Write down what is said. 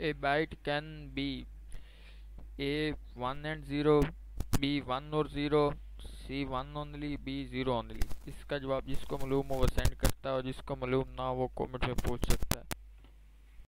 A byte can be A 1 and 0, B 1 और 0, C one only B zero only इसका जवाब जिसको मालूम हो वो सेंड करता है और जिसको मालूम ना हो वो कमेंट में पूछ सकता है।